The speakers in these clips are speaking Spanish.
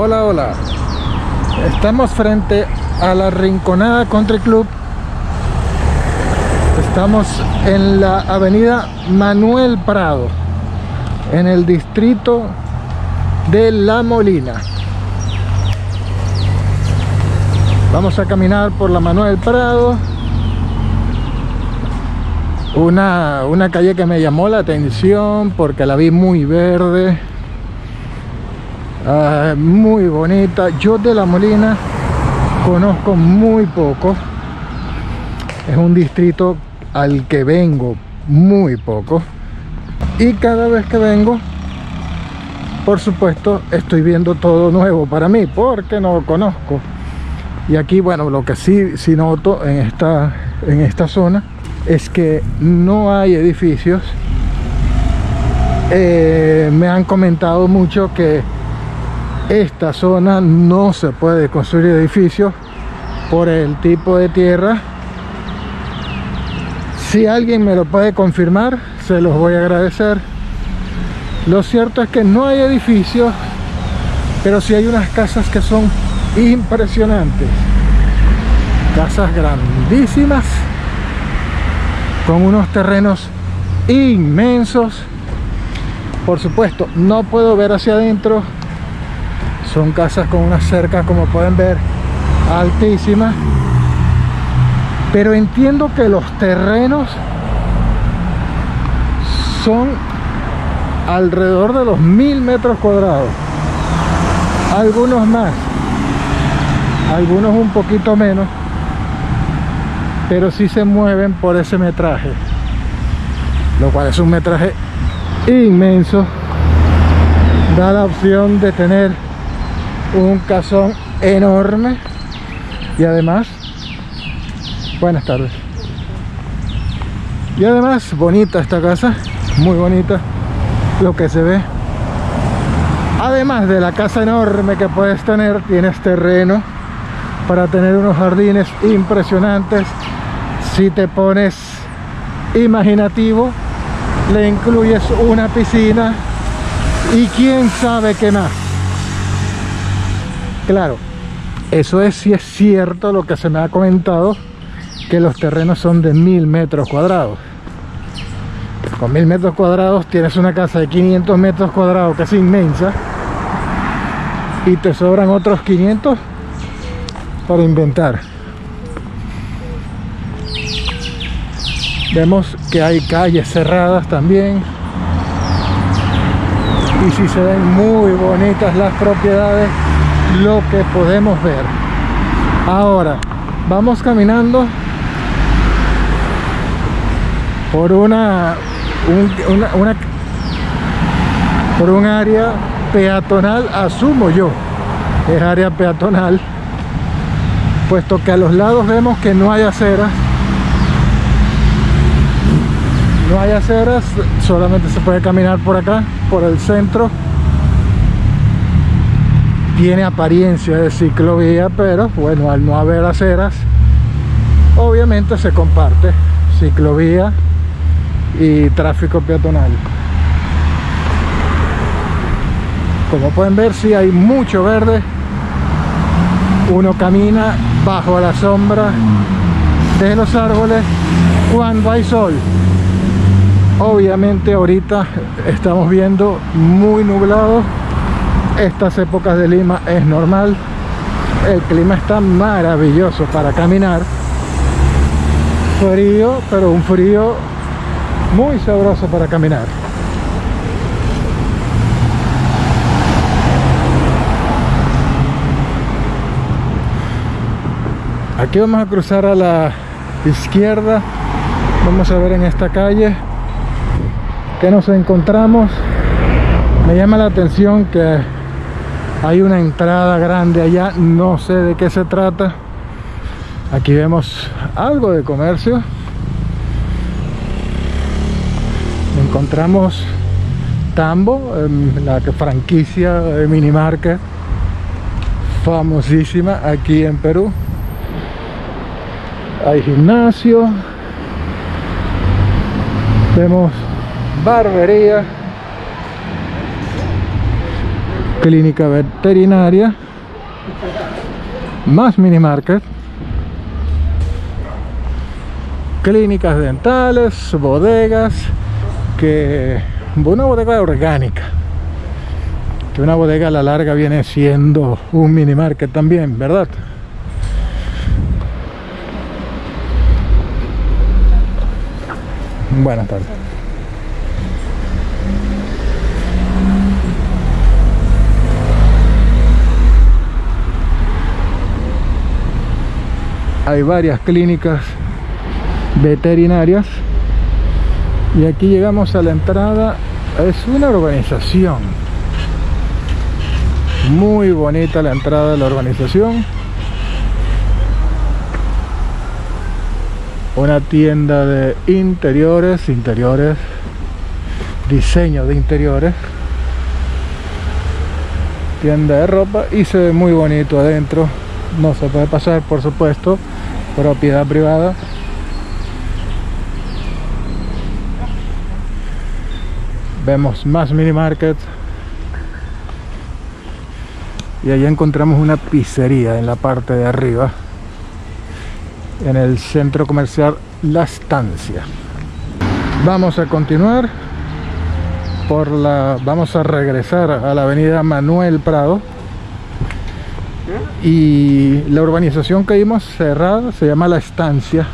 Hola, hola. Estamos frente a la Rinconada Country Club. Estamos en la avenida Manuel Prado, en el distrito de La Molina. Vamos a caminar por la Manuel Prado. Una, una calle que me llamó la atención porque la vi muy verde Ah, muy bonita. Yo de la molina conozco muy poco. Es un distrito al que vengo muy poco. Y cada vez que vengo por supuesto estoy viendo todo nuevo para mí porque no lo conozco. Y aquí bueno lo que sí, sí noto en esta en esta zona es que no hay edificios. Eh, me han comentado mucho que esta zona no se puede construir edificios por el tipo de tierra. Si alguien me lo puede confirmar se los voy a agradecer. Lo cierto es que no hay edificios pero sí hay unas casas que son impresionantes. Casas grandísimas con unos terrenos inmensos. Por supuesto no puedo ver hacia adentro son casas con unas cercas como pueden ver altísimas. Pero entiendo que los terrenos son alrededor de los mil metros cuadrados. Algunos más algunos un poquito menos pero sí se mueven por ese metraje lo cual es un metraje inmenso. Da la opción de tener un casón enorme. Y además buenas tardes. Y además bonita esta casa muy bonita lo que se ve. Además de la casa enorme que puedes tener tienes terreno para tener unos jardines impresionantes. Si te pones imaginativo le incluyes una piscina y quién sabe qué más Claro, eso es si es cierto lo que se me ha comentado, que los terrenos son de mil metros cuadrados. Con mil metros cuadrados tienes una casa de 500 metros cuadrados que es inmensa y te sobran otros 500 para inventar. Vemos que hay calles cerradas también. Y si se ven muy bonitas las propiedades lo que podemos ver. Ahora vamos caminando por una, una, por un área peatonal asumo yo es área peatonal puesto que a los lados vemos que no hay aceras. No hay aceras solamente se puede caminar por acá por el centro tiene apariencia de ciclovía pero bueno al no haber aceras obviamente se comparte ciclovía y tráfico peatonal. Como pueden ver si hay mucho verde. Uno camina bajo la sombra de los árboles cuando hay sol. Obviamente ahorita estamos viendo muy nublado estas épocas de Lima es normal. El clima está maravilloso para caminar. Frío pero un frío muy sabroso para caminar. Aquí vamos a cruzar a la izquierda. Vamos a ver en esta calle que nos encontramos. Me llama la atención que hay una entrada grande allá no sé de qué se trata. Aquí vemos algo de comercio. Encontramos Tambo la franquicia de minimarket famosísima aquí en Perú. Hay gimnasio. Vemos barbería clínica veterinaria. Más mini market clínicas dentales bodegas que una bodega orgánica. Que una bodega a la larga viene siendo un mini market también verdad buenas tardes hay varias clínicas veterinarias y aquí llegamos a la entrada. Es una urbanización muy bonita la entrada de la urbanización una tienda de interiores interiores diseño de interiores. Tienda de ropa y se ve muy bonito adentro. No se puede pasar por supuesto propiedad privada. Vemos más mini markets. Y ahí encontramos una pizzería en la parte de arriba en el centro comercial La Estancia. Vamos a continuar por la vamos a regresar a la avenida Manuel Prado y la urbanización que vimos cerrada se llama La Estancia.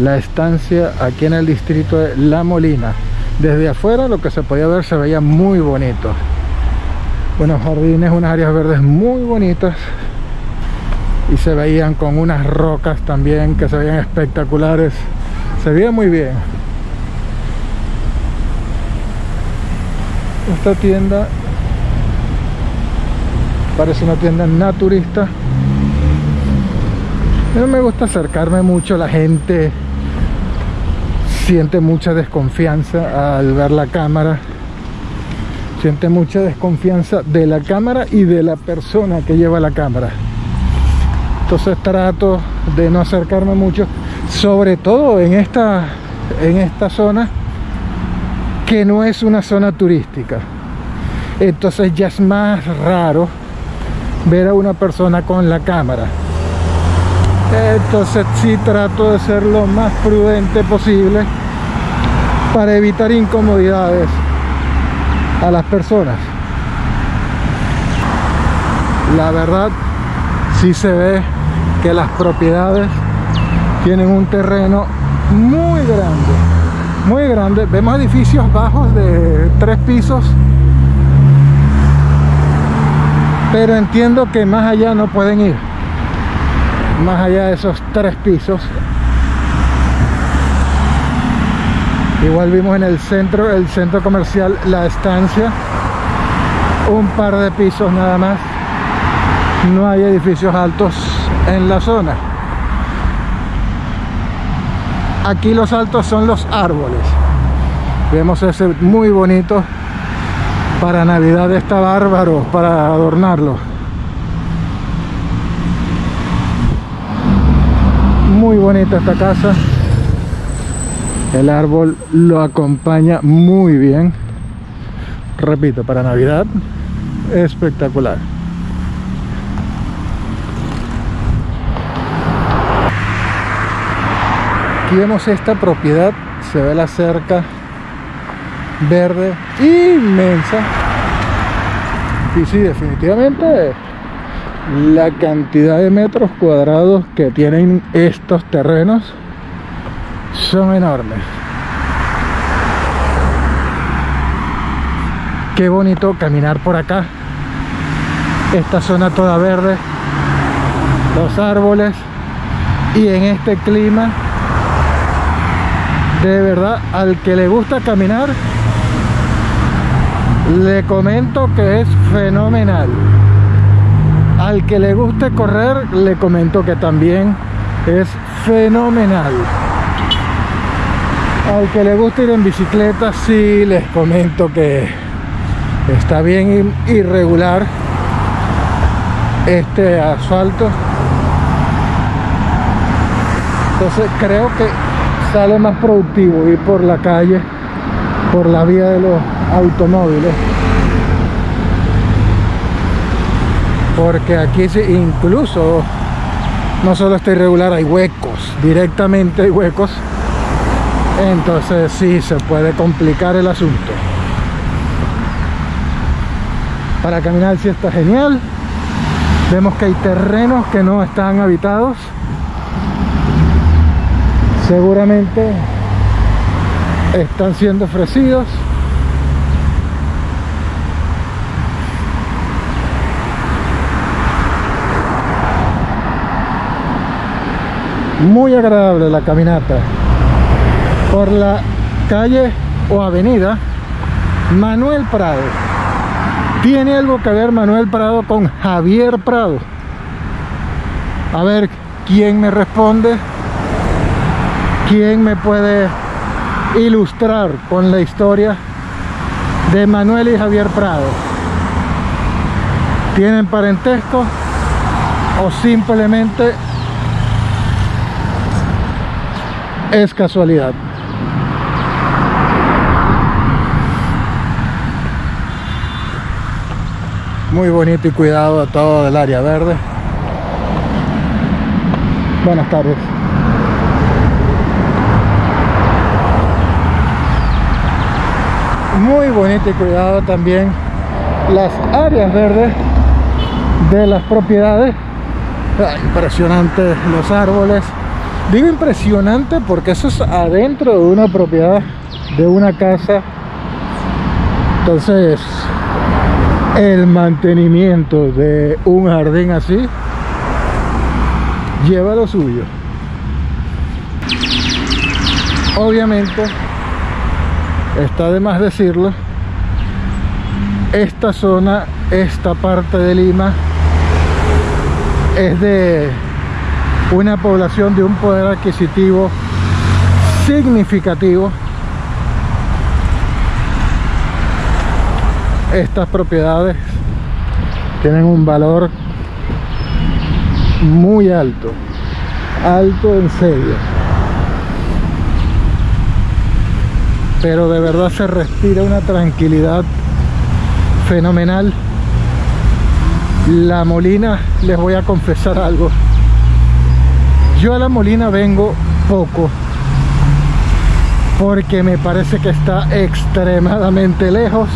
La Estancia aquí en el distrito de La Molina. Desde afuera lo que se podía ver se veía muy bonito. Buenos jardines, unas áreas verdes muy bonitas. Y se veían con unas rocas también que se veían espectaculares. Se veía muy bien. Esta tienda parece una tienda naturista. No me gusta acercarme mucho la gente siente mucha desconfianza al ver la cámara. Siente mucha desconfianza de la cámara y de la persona que lleva la cámara. Entonces trato de no acercarme mucho sobre todo en esta en esta zona que no es una zona turística. Entonces ya es más raro ver a una persona con la cámara. Entonces sí trato de ser lo más prudente posible para evitar incomodidades a las personas. La verdad sí se ve que las propiedades tienen un terreno muy grande muy grande. Vemos edificios bajos de tres pisos pero entiendo que más allá no pueden ir. Más allá de esos tres pisos. Igual vimos en el centro el centro comercial la estancia. Un par de pisos nada más. No hay edificios altos en la zona. Aquí los altos son los árboles. Vemos ese muy bonito para Navidad está bárbaro para adornarlo. Muy bonita esta casa. El árbol lo acompaña muy bien. Repito, para Navidad, espectacular. Aquí vemos esta propiedad, se ve la cerca verde inmensa. Y sí definitivamente la cantidad de metros cuadrados que tienen estos terrenos son enormes. Qué bonito caminar por acá. Esta zona toda verde los árboles. Y en este clima de verdad al que le gusta caminar le comento que es fenomenal. Al que le guste correr le comento que también es fenomenal. Al que le guste ir en bicicleta sí les comento que está bien irregular este asfalto. Entonces creo que sale más productivo ir por la calle por la vía de los automóviles. Porque aquí incluso no solo está irregular hay huecos directamente hay huecos. Entonces sí se puede complicar el asunto. Para caminar sí está genial. Vemos que hay terrenos que no están habitados. Seguramente están siendo ofrecidos. Muy agradable la caminata por la calle o avenida Manuel Prado. Tiene algo que ver Manuel Prado con Javier Prado a ver quién me responde quién me puede ilustrar con la historia de Manuel y Javier Prado tienen parentesco o simplemente es casualidad. Muy bonito y cuidado todo el área verde. Buenas tardes. Muy bonito y cuidado también las áreas verdes de las propiedades. impresionante los árboles Digo impresionante porque eso es adentro de una propiedad, de una casa. Entonces, el mantenimiento de un jardín así lleva lo suyo. Obviamente, está de más decirlo, esta zona, esta parte de Lima es de una población de un poder adquisitivo significativo. Estas propiedades tienen un valor muy alto alto en serio pero de verdad se respira una tranquilidad fenomenal la Molina les voy a confesar algo yo a la Molina vengo poco porque me parece que está extremadamente lejos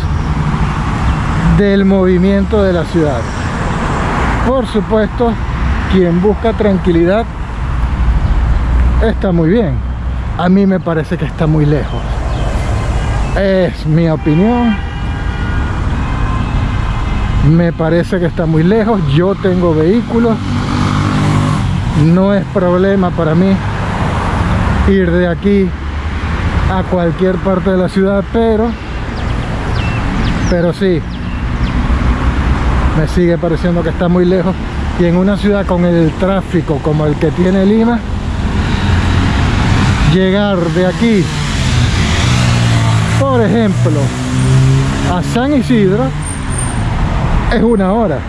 del movimiento de la ciudad. Por supuesto, quien busca tranquilidad está muy bien. A mí me parece que está muy lejos. Es mi opinión. Me parece que está muy lejos. Yo tengo vehículos no es problema para mí ir de aquí a cualquier parte de la ciudad pero pero sí me sigue pareciendo que está muy lejos y en una ciudad con el tráfico como el que tiene Lima llegar de aquí ejemplo a San Isidro es una hora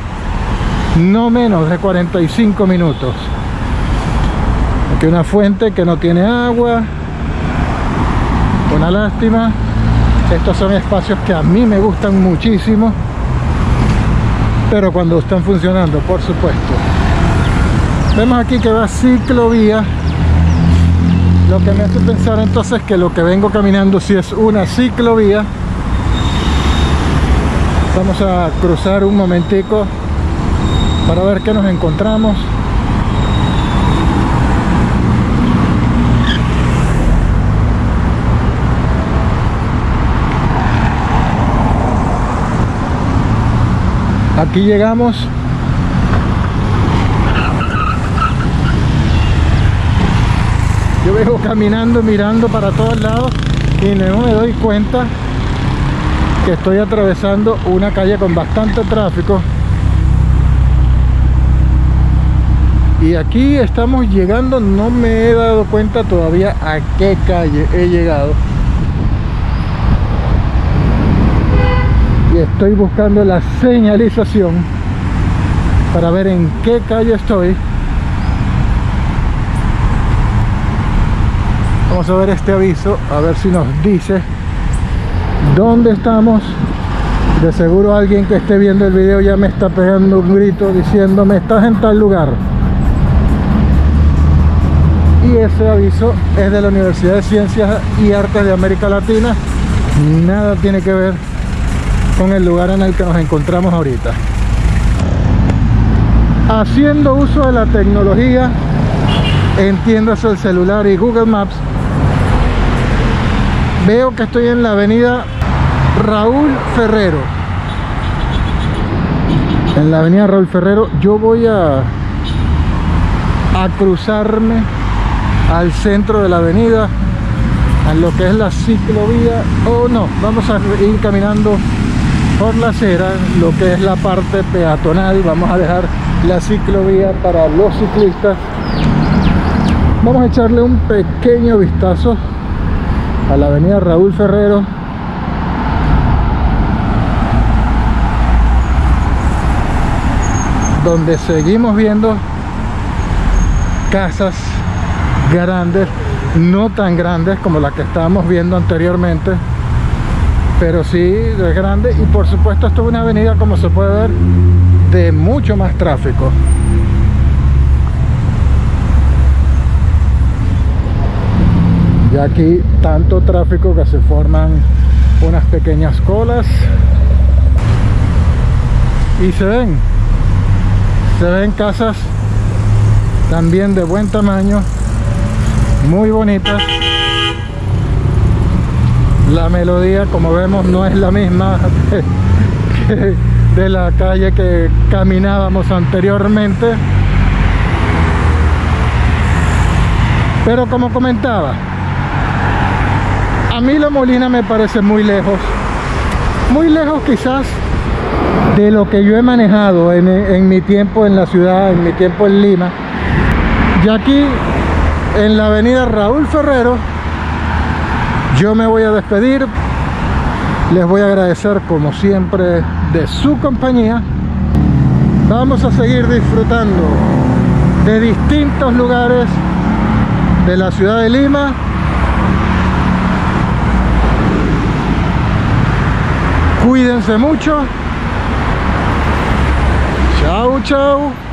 no menos de 45 minutos Aquí una fuente que no tiene agua. Una lástima. Estos son espacios que a mí me gustan muchísimo. Pero cuando están funcionando, por supuesto. Vemos aquí que va ciclovía. Lo que me hace pensar entonces que lo que vengo caminando si es una ciclovía. Vamos a cruzar un momentico para ver qué nos encontramos. aquí llegamos yo vengo caminando mirando para todos lados y no me doy cuenta que estoy atravesando una calle con bastante tráfico. Y aquí estamos llegando no me he dado cuenta todavía a qué calle he llegado. Y estoy buscando la señalización para ver en qué calle estoy vamos a ver este aviso a ver si nos dice dónde estamos De seguro alguien que esté viendo el video ya me está pegando un grito diciéndome estás en tal lugar. Y ese aviso es de la Universidad de Ciencias y Artes de América Latina. Nada tiene que ver con el lugar en el que nos encontramos ahorita. Haciendo uso de la tecnología, entiéndase el celular y Google Maps, veo que estoy en la avenida Raúl Ferrero. En la avenida Raúl Ferrero yo voy a, a cruzarme al centro de la avenida, a lo que es la ciclovía, o no, vamos a ir caminando por la acera, lo que es la parte peatonal, vamos a dejar la ciclovía para los ciclistas. Vamos a echarle un pequeño vistazo a la avenida Raúl Ferrero. Donde seguimos viendo casas grandes no tan grandes como las que estábamos viendo anteriormente pero sí es grande. Y por supuesto esto es una avenida como se puede ver de mucho más tráfico y aquí tanto tráfico que se forman unas pequeñas colas. Y se ven se ven casas también de buen tamaño muy bonitas. La melodía como vemos no es la misma de la calle que caminábamos anteriormente. Pero como comentaba mí la Molina me parece muy lejos muy lejos quizás de lo que yo he manejado en, en, mi tiempo en la ciudad, en mi tiempo en Lima. Y aquí en la avenida Raúl Ferrero, yo me voy a despedir. Les voy a agradecer como siempre de su compañía. Vamos a seguir disfrutando de distintos lugares de la ciudad de Lima Cuídense mucho. Chao, chao.